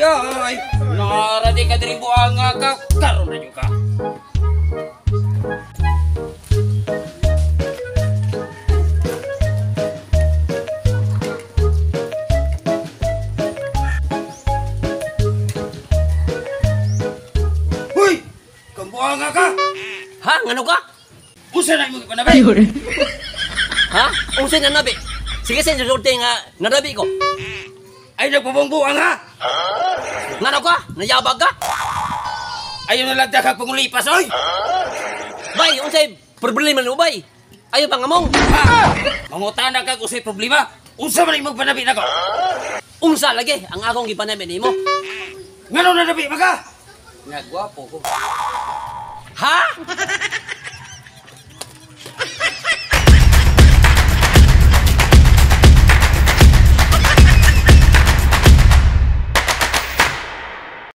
Yay! Naradi ka diri buanga ka. Karon na yun ka. Hoy! Kang buanga ka! Ha? Ngano ka? Usa na mo panabay! Ha? Unsay na nabi? Sige sa sulti nga narabi ko. Ay nagpabongbuang ha! Ngano ka? Nayabag ka? Ayaw na lang kag pangulipas, oy! Bay, unsay problema mo bay? Ayo bang among? Ha! Mangutana ka kung sa'y problema. Unsa man imong panabi na ko? Unsa lagi ang akong gipanabi nimo? Ngano na nabi maka? Nga gwapo ko. Ha?